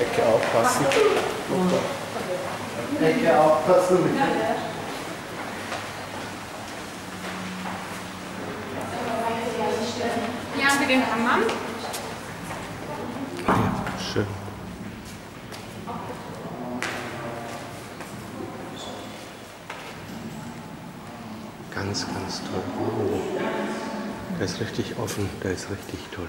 Ecke aufpassen. Ecke aufpassen. Hier haben wir den Hammam. Ja, schön. Ganz, ganz toll. Oh, der ist richtig offen, der ist richtig toll.